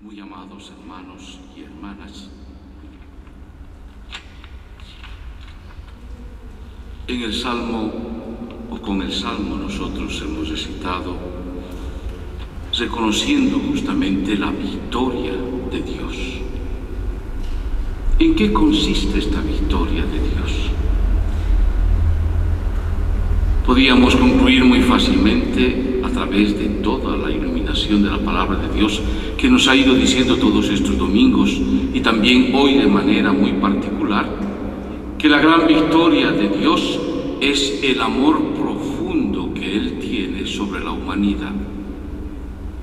muy amados hermanos y hermanas. En el Salmo o con el Salmo nosotros hemos recitado reconociendo justamente la victoria de Dios. ¿En qué consiste esta victoria de Dios? Podíamos concluir muy fácilmente través de toda la iluminación de la palabra de Dios que nos ha ido diciendo todos estos domingos y también hoy de manera muy particular, que la gran victoria de Dios es el amor profundo que Él tiene sobre la humanidad,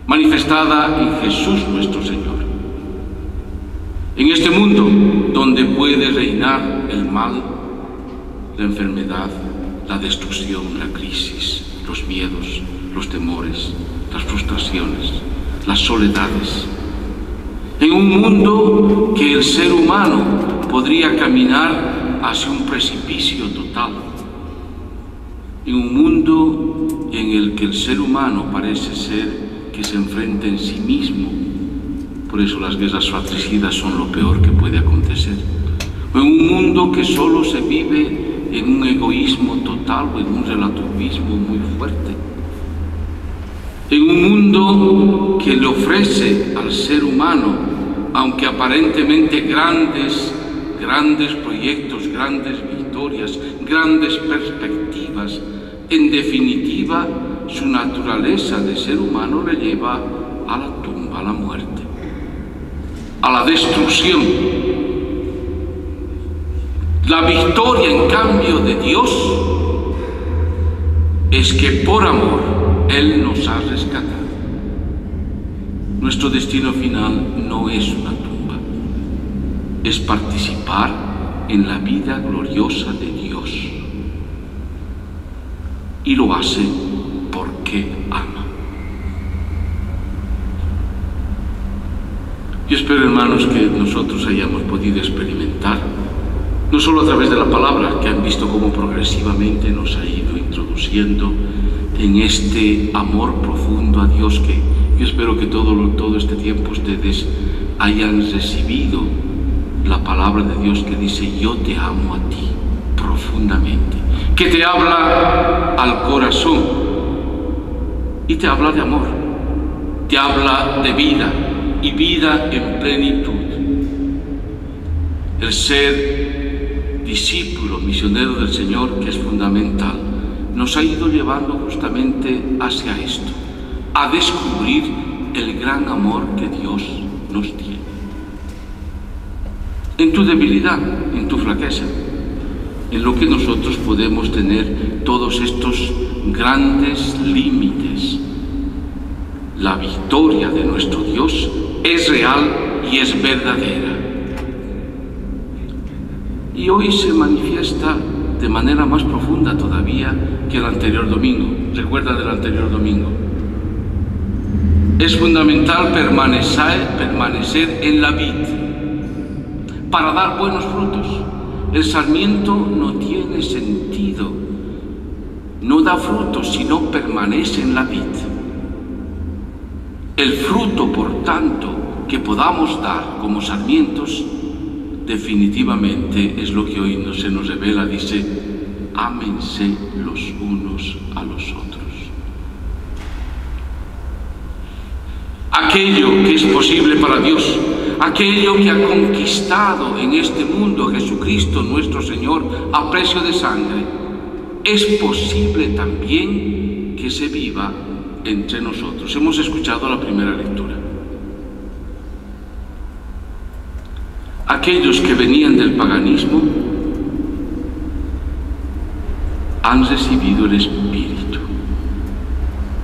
manifestada en Jesús nuestro Señor. En este mundo donde puede reinar el mal, la enfermedad, la destrucción, la crisis, los miedos, los temores, las frustraciones, las soledades. En un mundo que el ser humano podría caminar hacia un precipicio total. En un mundo en el que el ser humano parece ser que se enfrenta en sí mismo. Por eso las guerras fratricidas son lo peor que puede acontecer. O en un mundo que solo se vive en un egoísmo total o en un relativismo muy fuerte en un mundo que le ofrece al ser humano, aunque aparentemente grandes, grandes proyectos, grandes victorias, grandes perspectivas, en definitiva su naturaleza de ser humano le lleva a la tumba, a la muerte, a la destrucción. La victoria, en cambio, de Dios es que por amor él nos ha rescatado. Nuestro destino final no es una tumba, es participar en la vida gloriosa de Dios. Y lo hace porque ama. Yo espero, hermanos, que nosotros hayamos podido experimentar, no solo a través de la palabra, que han visto cómo progresivamente nos ha ido introduciendo en este amor profundo a Dios que yo espero que todo, todo este tiempo ustedes hayan recibido la palabra de Dios que dice yo te amo a ti profundamente, que te habla al corazón y te habla de amor, te habla de vida y vida en plenitud. El ser discípulo, misionero del Señor, que es fundamental nos ha ido llevando justamente hacia esto, a descubrir el gran amor que Dios nos tiene. En tu debilidad, en tu flaqueza, en lo que nosotros podemos tener todos estos grandes límites. La victoria de nuestro Dios es real y es verdadera. Y hoy se manifiesta de manera más profunda todavía que el anterior domingo. Recuerda del anterior domingo. Es fundamental permanecer, permanecer en la vid para dar buenos frutos. El sarmiento no tiene sentido, no da frutos si no permanece en la vid. El fruto, por tanto, que podamos dar como sarmientos definitivamente es lo que hoy no se nos revela, dice, ámense los unos a los otros. Aquello que es posible para Dios, aquello que ha conquistado en este mundo Jesucristo nuestro Señor a precio de sangre, es posible también que se viva entre nosotros. Hemos escuchado la primera lectura. Aquellos que venían del paganismo han recibido el Espíritu.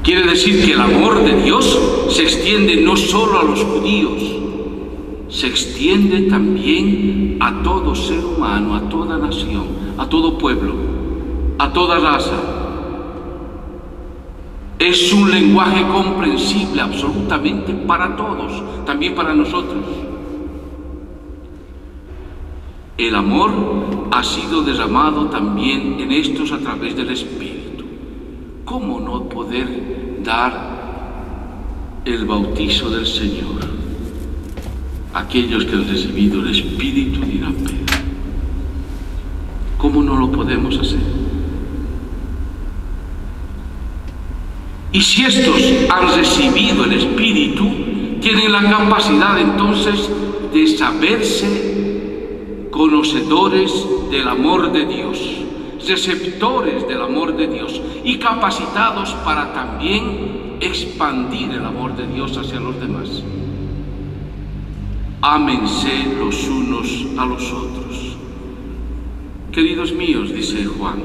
Quiere decir que el amor de Dios se extiende no solo a los judíos, se extiende también a todo ser humano, a toda nación, a todo pueblo, a toda raza. Es un lenguaje comprensible absolutamente para todos, también para nosotros. El amor ha sido derramado también en estos a través del Espíritu. ¿Cómo no poder dar el bautizo del Señor? aquellos que han recibido el Espíritu dirán, Pedro, ¿cómo no lo podemos hacer? Y si estos han recibido el Espíritu, tienen la capacidad entonces de saberse conocedores del amor de Dios, receptores del amor de Dios y capacitados para también expandir el amor de Dios hacia los demás. Ámense los unos a los otros. Queridos míos, dice Juan,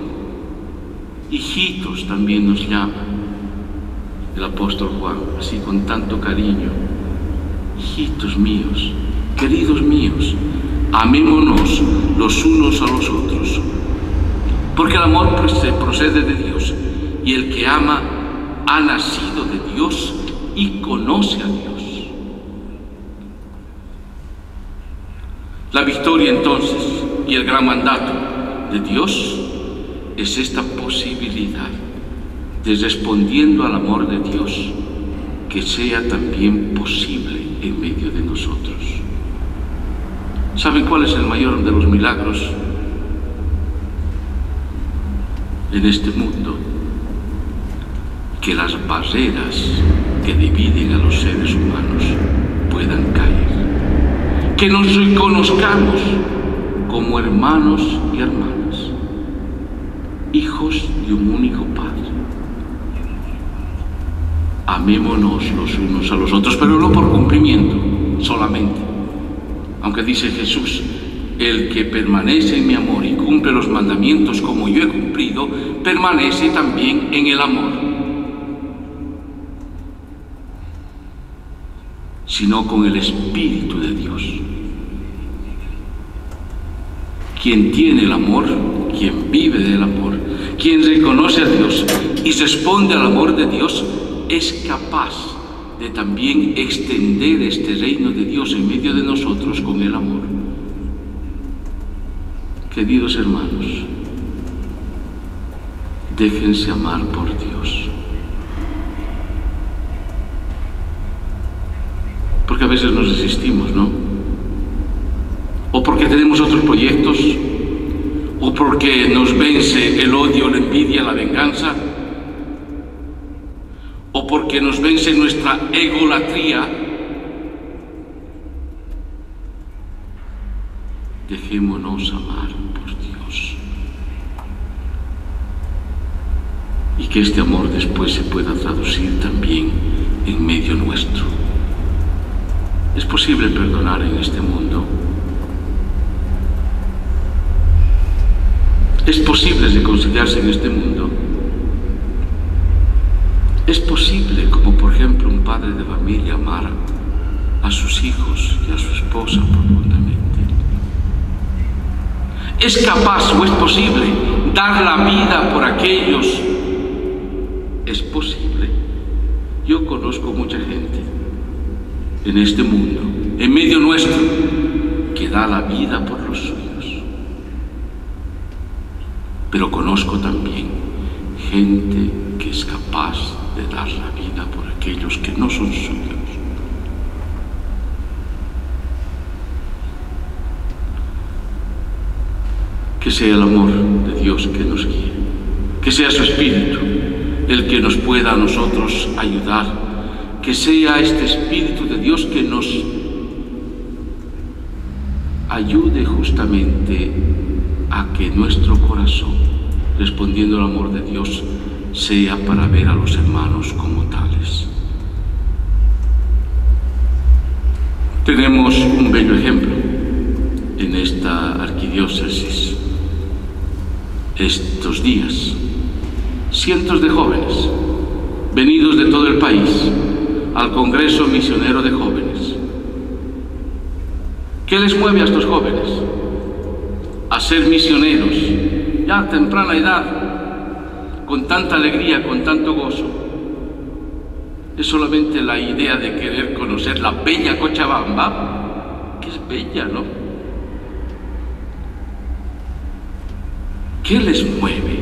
hijitos también nos llama el apóstol Juan, así con tanto cariño, hijitos míos, queridos míos, amémonos los unos a los otros, porque el amor procede de Dios y el que ama ha nacido de Dios y conoce a Dios. La victoria entonces y el gran mandato de Dios es esta posibilidad de respondiendo al amor de Dios que sea también posible en medio de nosotros. ¿Saben cuál es el mayor de los milagros en este mundo? Que las barreras que dividen a los seres humanos puedan caer. Que nos reconozcamos como hermanos y hermanas, hijos de un único Padre. Amémonos los unos a los otros, pero no por cumplimiento solamente. Aunque dice Jesús, el que permanece en mi amor y cumple los mandamientos como yo he cumplido, permanece también en el amor. Sino con el Espíritu de Dios. Quien tiene el amor, quien vive del amor, quien reconoce a Dios y responde al amor de Dios, es capaz de también extender este reino de Dios en medio de nosotros con el amor. Queridos hermanos, déjense amar por Dios. Porque a veces nos resistimos, ¿no? O porque tenemos otros proyectos, o porque nos vence el odio, la envidia, la venganza porque nos vence nuestra egolatría, dejémonos amar por Dios. Y que este amor después se pueda traducir también en medio nuestro. Es posible perdonar en este mundo. Es posible reconciliarse en este mundo. Es posible, como por ejemplo un padre de familia amar a sus hijos y a su esposa profundamente. Es capaz o es posible dar la vida por aquellos. Es posible. Yo conozco mucha gente en este mundo, en medio nuestro, que da la vida por los suyos. Pero conozco también gente que es capaz de dar la vida por aquellos que no son suyos. Que sea el amor de Dios que nos guíe, que sea su Espíritu el que nos pueda a nosotros ayudar, que sea este Espíritu de Dios que nos ayude justamente a que nuestro corazón, respondiendo al amor de Dios, sea para ver a los hermanos como tales. Tenemos un bello ejemplo en esta arquidiócesis estos días. Cientos de jóvenes venidos de todo el país al Congreso Misionero de Jóvenes. ¿Qué les mueve a estos jóvenes? A ser misioneros ya a temprana edad con tanta alegría, con tanto gozo, es solamente la idea de querer conocer la bella Cochabamba, que es bella, ¿no? ¿Qué les mueve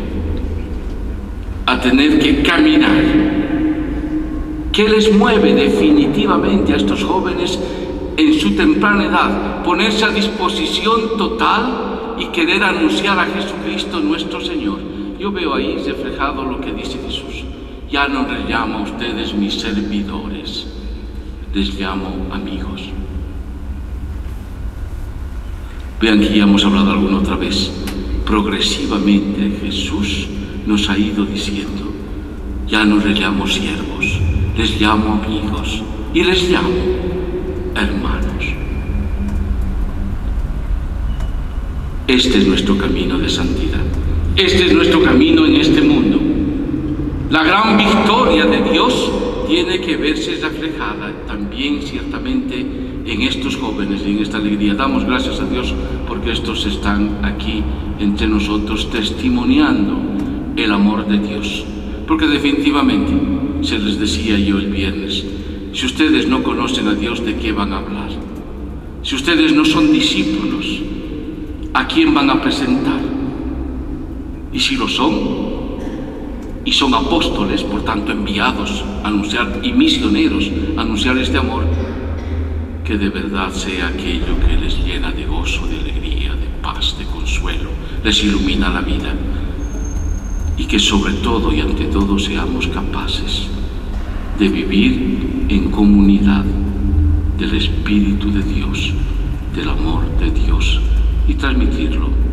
a tener que caminar? ¿Qué les mueve definitivamente a estos jóvenes en su temprana edad, ponerse a disposición total y querer anunciar a Jesucristo nuestro Señor. Yo veo ahí reflejado lo que dice Jesús. Ya no les llamo a ustedes mis servidores, les llamo amigos. Vean que ya hemos hablado alguna otra vez. Progresivamente Jesús nos ha ido diciendo, ya no les llamo siervos, les llamo amigos y les llamo hermanos. Este es nuestro camino de santidad. Este es nuestro camino en este mundo. La gran victoria de Dios tiene que verse reflejada también ciertamente en estos jóvenes y en esta alegría. Damos gracias a Dios porque estos están aquí entre nosotros testimoniando el amor de Dios. Porque definitivamente, se les decía yo el viernes, si ustedes no conocen a Dios, ¿de qué van a hablar? Si ustedes no son discípulos, ¿a quién van a presentar? Y si lo son, y son apóstoles, por tanto enviados a anunciar y misioneros a anunciar este amor, que de verdad sea aquello que les llena de gozo, de alegría, de paz, de consuelo, les ilumina la vida. Y que sobre todo y ante todo seamos capaces de vivir en comunidad del Espíritu de Dios, del amor de Dios y transmitirlo